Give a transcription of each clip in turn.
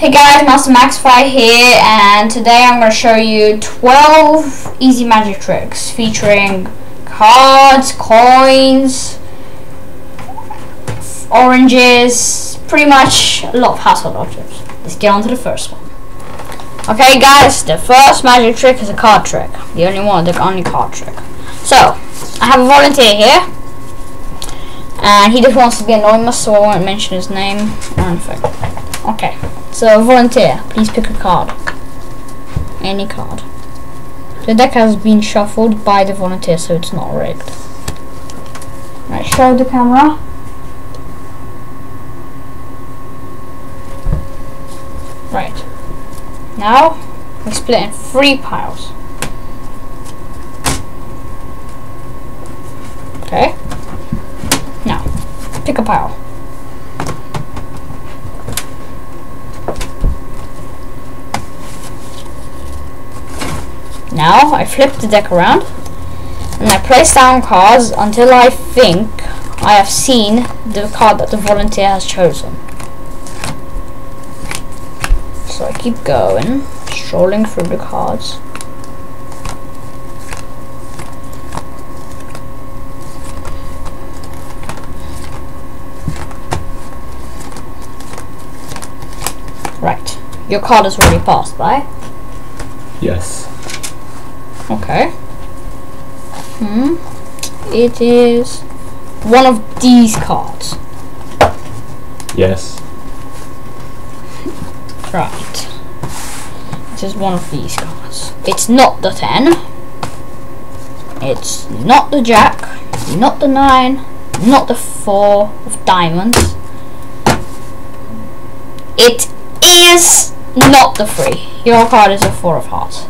Hey guys, Mastermaxify here, and today I'm going to show you 12 easy magic tricks featuring cards, coins, oranges, pretty much a lot of household objects. Let's get on to the first one. Okay guys, the first magic trick is a card trick. The only one, the only card trick. So, I have a volunteer here, and he just wants to be anonymous so I won't mention his name anything. Okay, so volunteer, please pick a card. Any card. The deck has been shuffled by the volunteer so it's not rigged. Right, show the camera. Right. Now, we split in three piles. Okay. Now, pick a pile. Now, I flip the deck around and I place down cards until I think I have seen the card that the volunteer has chosen. So I keep going, strolling through the cards. Right, your card has already passed by. Yes. Okay. Hmm. It is one of these cards. Yes. Right. It is one of these cards. It's not the 10. It's not the jack. Not the 9. Not the 4 of diamonds. It is not the 3. Your card is a 4 of hearts.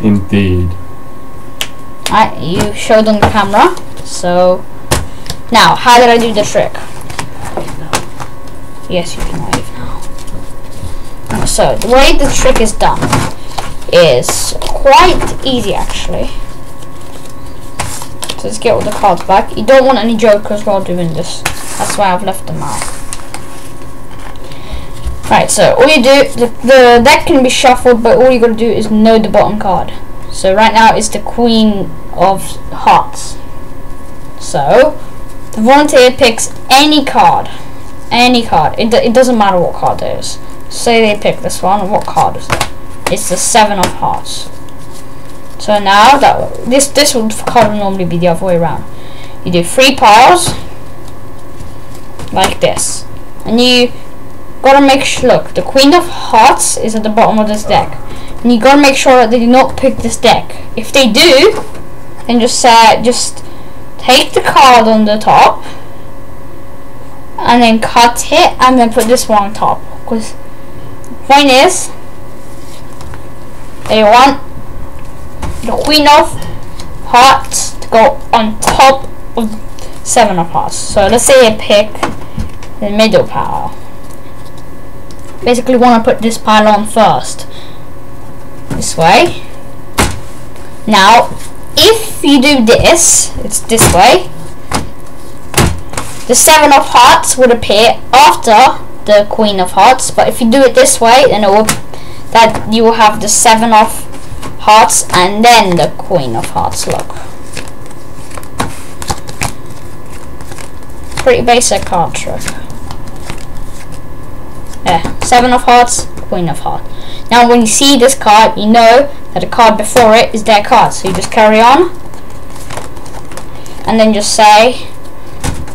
Indeed. Alright, you showed on the camera. So, now, how did I do the trick? Yes, you can wave now. So, the way the trick is done is quite easy actually. So let's get all the cards back. You don't want any jokers while doing this. That's why I've left them out. Right, so all you do, the, the deck can be shuffled, but all you gotta do is know the bottom card. So right now it's the Queen of Hearts. So, the volunteer picks any card. Any card. It, it doesn't matter what card it is. Say they pick this one, what card is it? It's the Seven of Hearts. So now, that this this card would normally be the other way around. You do three piles, like this. And you gotta make sure, look, the Queen of Hearts is at the bottom of this deck. And you gotta make sure that they do not pick this deck. If they do, then just uh, just take the card on the top and then cut it and then put this one on top. Because the point is, they want the Queen of Hearts to go on top of Seven of Hearts. So let's say I pick the middle pile. Basically want to put this pile on first. This way. Now, if you do this, it's this way, the Seven of Hearts would appear after the Queen of Hearts, but if you do it this way, then it will that you will have the Seven of Hearts and then the Queen of Hearts. Look, pretty basic card trick. Yeah, Seven of Hearts, Queen of Hearts. Now, when you see this card, you know that the card before it is their card. So you just carry on, and then just say,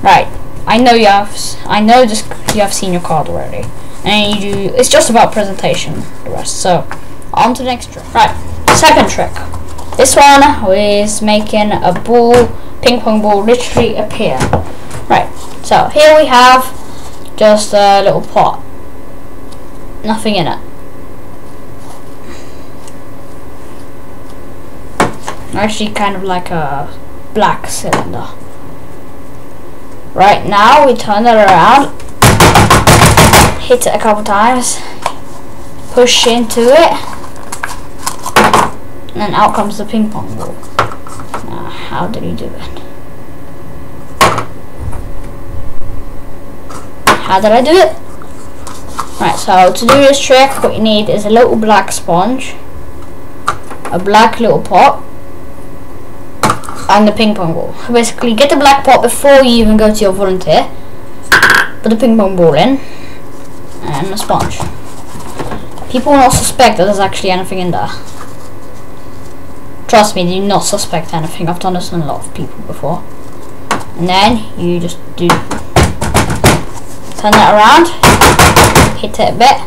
right. I know you have. I know just you have seen your card already, and you do. It's just about presentation. The rest. So, on to the next trick. Right. Second trick. This one is making a ball, ping pong ball, literally appear. Right. So here we have just a little pot. Nothing in it. Actually, kind of like a black cylinder. Right now, we turn it around, hit it a couple times, push into it, and then out comes the ping pong ball. Now, how did he do it? How did I do it? Right, so to do this trick, what you need is a little black sponge, a black little pot, and the ping pong ball. Basically, get the black pot before you even go to your volunteer. Put the ping pong ball in, and the sponge. People will not suspect that there's actually anything in there. Trust me, they do not suspect anything. I've done this on a lot of people before. And then you just do turn that around, hit it a bit,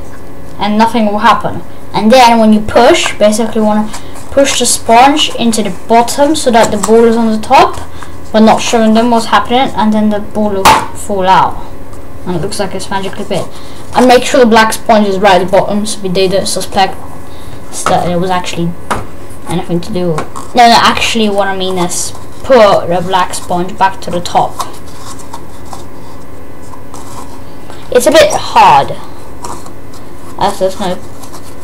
and nothing will happen. And then when you push, basically want to push the sponge into the bottom so that the ball is on the top, but not showing them what's happening, and then the ball will fall out. And it looks like it's magically bit. And make sure the black sponge is right at the bottom so they don't suspect that it was actually anything to do. No, no, actually what I mean is put the black sponge back to the top. It's a bit hard as there's no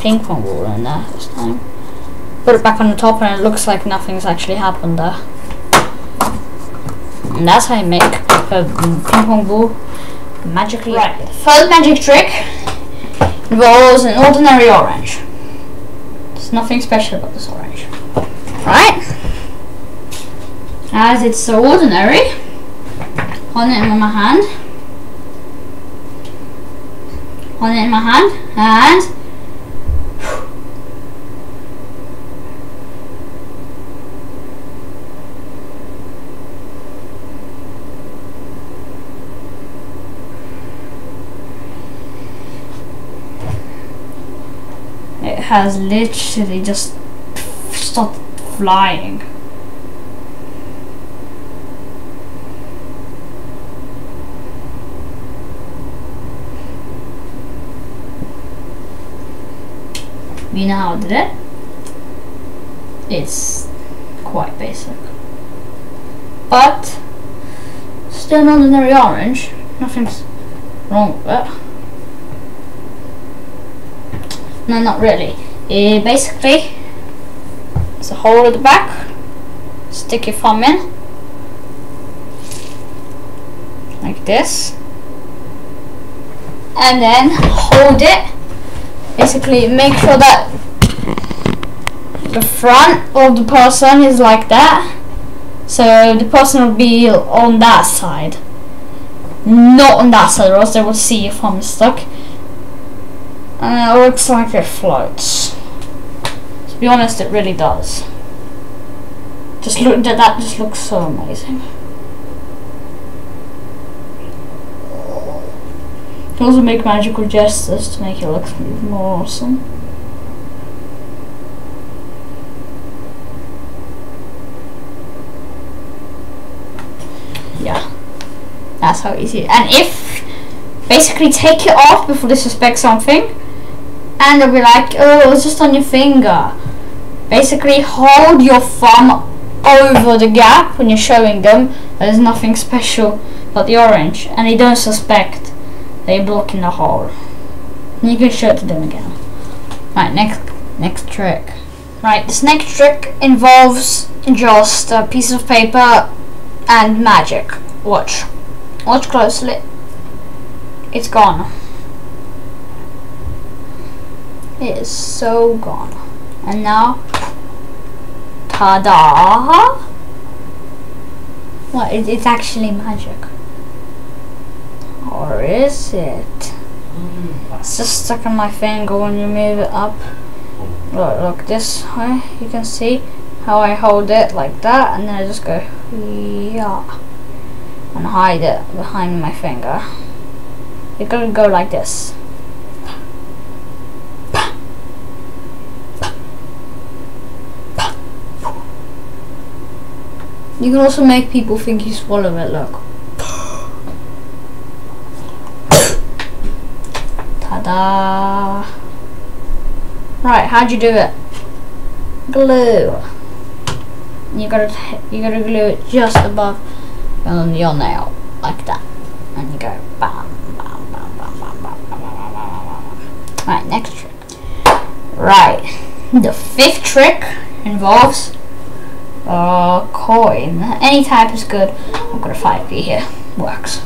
ping pong ball in there this time. Put it back on the top and it looks like nothing's actually happened there. And that's how you make a ping pong ball magically. Right, the third magic trick involves an ordinary orange. There's nothing special about this orange. Right? As it's so ordinary, hold it in my hand. Hold it in my hand and it has literally just stopped flying. How I did it? It's quite basic. But still an ordinary orange. Nothing's wrong with it. No, not really. It basically, it's a hole at the back. Stick your thumb in. Like this. And then hold it. Basically, make sure that the front of the person is like that. So the person will be on that side. Not on that side, or else they will see if I'm stuck and it looks like it floats. To be honest, it really does. Just look at that, just looks so amazing. Can also make magical gestures to make it look more awesome. Yeah, that's how easy. And if basically take it off before they suspect something, and they'll be like, oh, it's just on your finger. Basically, hold your thumb over the gap when you're showing them there's nothing special but the orange, and they don't suspect you're blocking the hole. You can show it to them again. Right, next next trick. Right, this next trick involves just a piece of paper and magic. Watch. Watch closely. It's gone. It is so gone. And now, ta-da! What, it, it's actually magic. Or is it? It's just stuck on my finger when you move it up. Look, look this way, you can see how I hold it like that, and then I just go, yeah, and hide it behind my finger. You're gonna go like this. You can also make people think you swallow it, look. Ta-da! Right, how'd you do it? Glue. You gotta you gotta glue it just above um, your nail, like that. And you go bam, bam, bam, bam, bam, bam, bam, bam, bam, bam. Right, next trick. Right, the fifth trick involves a coin. Any type is good. I've got a 5p here. Works.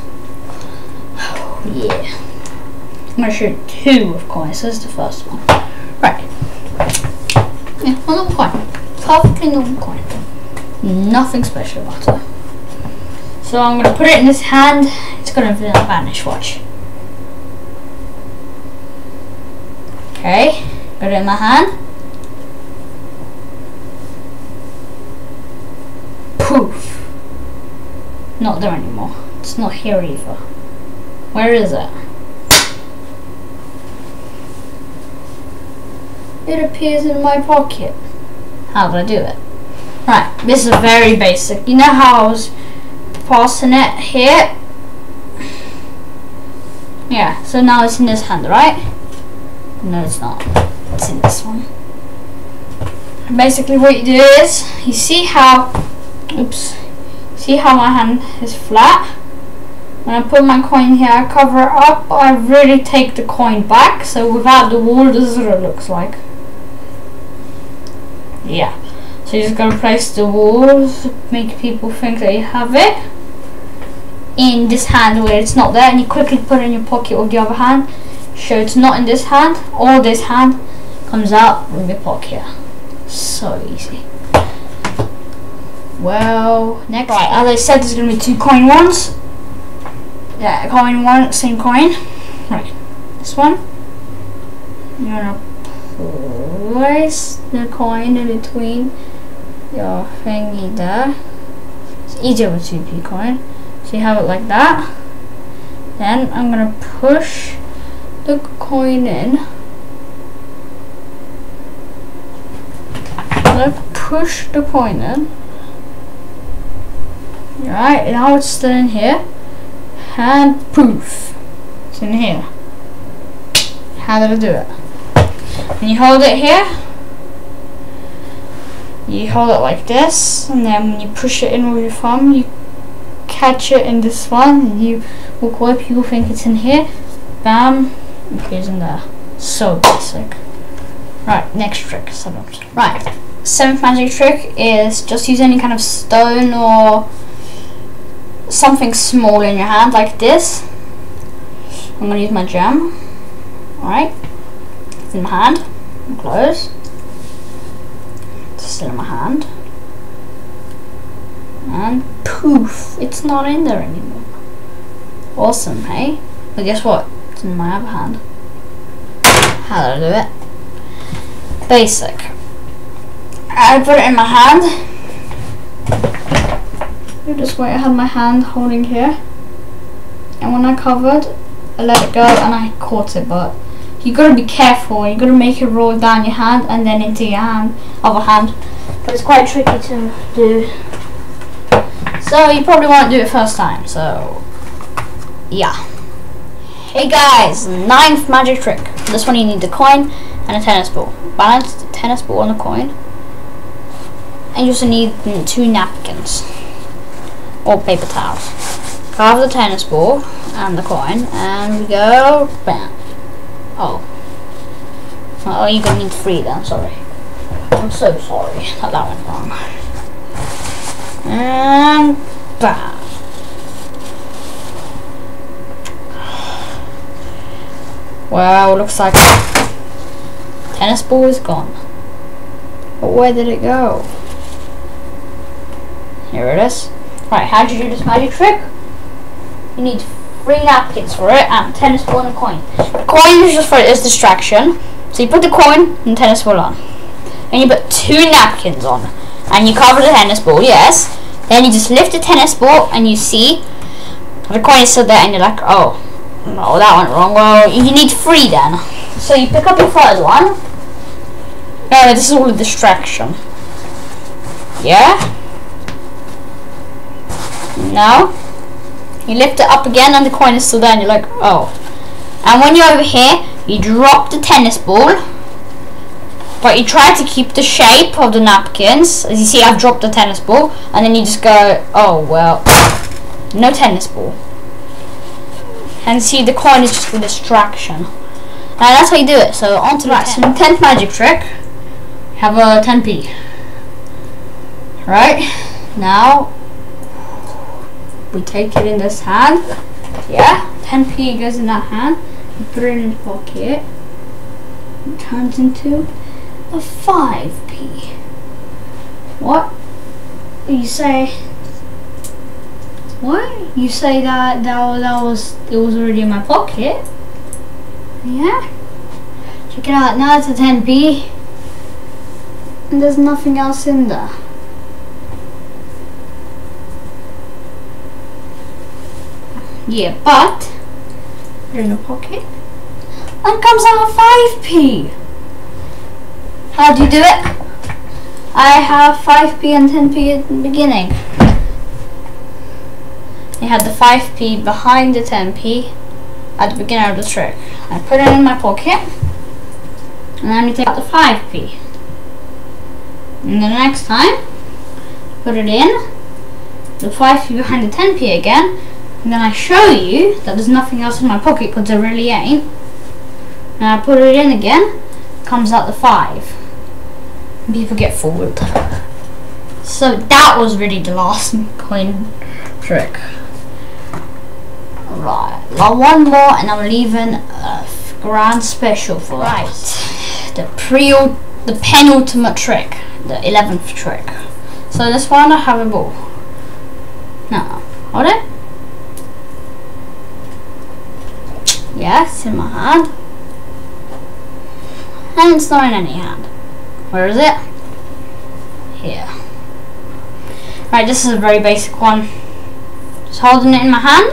Oh, yeah. I'm gonna show two of. So this is the first one. Right. Yeah, one coin. Perfectly normal coin. Nothing special about it. So I'm gonna put it in this hand. It's gonna vanish. Watch. Okay. Got it in my hand. Poof. Not there anymore. It's not here either. Where is it? It appears in my pocket. How do I do it? Right, this is very basic. You know how I was passing it here? Yeah, so now it's in this hand, right? No, it's not. It's in this one. Basically what you do is, you see how, oops, see how my hand is flat? When I put my coin here, I cover it up, I really take the coin back, so without the wall, this is what it looks like. Yeah. So you just gotta place the walls, make people think that you have it in this hand where it's not there, and you quickly put it in your pocket with the other hand. Show it's not in this hand, or this hand comes out from your pocket. So easy. Well, next. Right, as I said, there's gonna be two coin ones. Yeah, coin one, same coin. Right, this one. You're gonna place the coin in between your thingy there. It's easier with 2p coin. So you have it like that. Then I'm gonna push the coin in. I'm gonna push the coin in. Right, now it's still in here. And poof. It's in here. How did I do it? And you hold it here. You hold it like this, and then when you push it in with your thumb, you catch it in this one, and you walk away. People think it's in here. Bam, it goes in there. So basic. Right, next trick. Right, seventh magic trick is just use any kind of stone or something small in your hand, like this. I'm gonna use my gem. Alright in my hand. Close. It's still in my hand. And poof, it's not in there anymore. Awesome, hey? But guess what? It's in my other hand. How did I do it? Basic. I put it in my hand. Just wait, I had my hand holding here. And when I covered, I let it go and I caught it, but you gotta be careful. You gotta make it roll down your hand and then into your hand, other hand. But it's quite tricky to do. So you probably won't do it first time. So yeah. Hey guys, ninth magic trick. This one you need the coin and a tennis ball. Balance the tennis ball on the coin. And you also need two napkins or paper towels. Carve the tennis ball and the coin and we go bam. Oh. Oh, you're gonna need three then, sorry. I'm so sorry that that went wrong. And bam. Well, looks like tennis ball is gone. But where did it go? Here it is. Right, how did you do this magic trick? You need three napkins for it, and tennis ball and a coin. The coin is just for its distraction. So you put the coin and tennis ball on. And you put two napkins on. And you cover the tennis ball, yes. Then you just lift the tennis ball and you see the coin is still there and you're like, oh, no, that went wrong. Well, you need three then. So you pick up your third one. No, this is all a distraction. Yeah? Now, you lift it up again and the coin is still there and you're like, oh. And when you're over here, you drop the tennis ball. But you try to keep the shape of the napkins. As you see, I've dropped the tennis ball. And then you just go, oh, well, no tennis ball. And see, the coin is just a distraction. And that's how you do it. So, on to the right, 10th magic trick. Have a 10p. Right, now we take it in this hand. Yeah, 10p goes in that hand. put it in his pocket. It turns into a 5p. What? You say... What? You say that that, that was it was already in my pocket? Yeah? Check it out, now it's a 10p. And there's nothing else in there. Yeah, but put it in the pocket. And comes out a 5p. How do you do it? I have 5p and 10p at the beginning. You had the 5p behind the 10p at the beginning of the trick. I put it in my pocket. And then you take out the 5p. And the next time, put it in. The 5p behind the 10p again. And then I show you that there's nothing else in my pocket because there really ain't. And I put it in again. Comes out the 5. And people get fooled. So that was really the last coin trick. Right, well, one more and I'm leaving a grand special for right. The pre the penultimate trick, the eleventh trick. So this one I have a ball. Now, hold it. Yes, in my hand. And it's not in any hand. Where is it? Here. Right, this is a very basic one. Just holding it in my hand.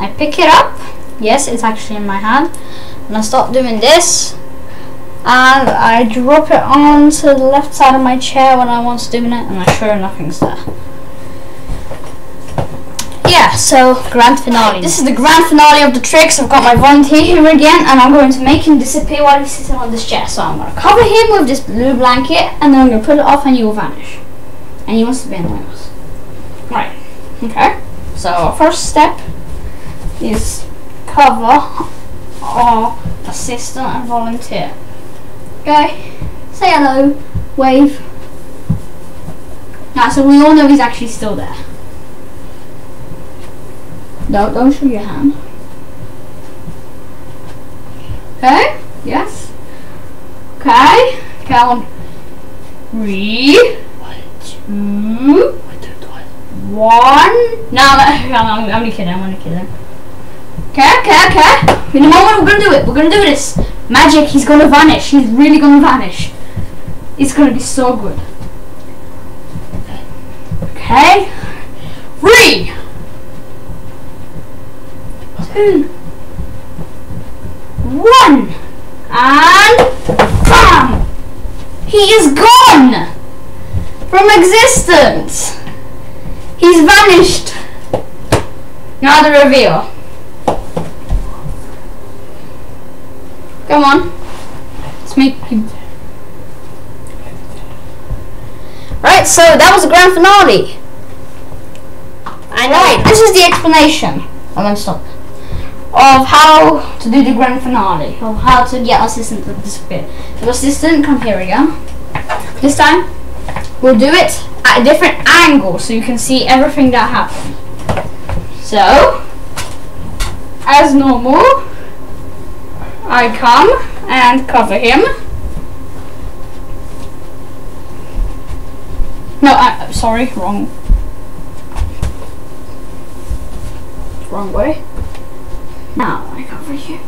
I pick it up. Yes, it's actually in my hand. And I start doing this. And I drop it onto the left side of my chair when I want to do it. And I sure nothing's there. Yeah, so grand finale. This is the grand finale of the tricks. I've got my volunteer here again, and I'm going to make him disappear while he's sitting on this chair. So I'm going to cover him with this blue blanket, and then I'm going to pull it off, and he will vanish. And he wants to be anonymous. Right. Okay. So our first step is cover our assistant and volunteer. Okay. Say hello. Wave. Now, so we all know he's actually still there. No, don't show your hand. Okay? Yes? Okay. Count. Three. Two. One. No, I'm, I'm, I'm only kidding. I'm only kidding. Okay, okay, okay. In a moment, we're gonna do it. We're gonna do this. Magic. He's gonna vanish. He's really gonna vanish. It's gonna be so good. Okay. Three two, one, and bam! He is gone from existence. He's vanished. Now the reveal. Come on. Let's make you. Right, so that was the grand finale. I know. Right, This is the explanation. I'm gonna stop of how to do the grand finale, of how to get assistant to disappear. The assistant, come here we go. This time, we'll do it at a different angle so you can see everything that happened. So, as normal, I come and cover him. No, I, sorry, wrong. Wrong way. Now I cover you.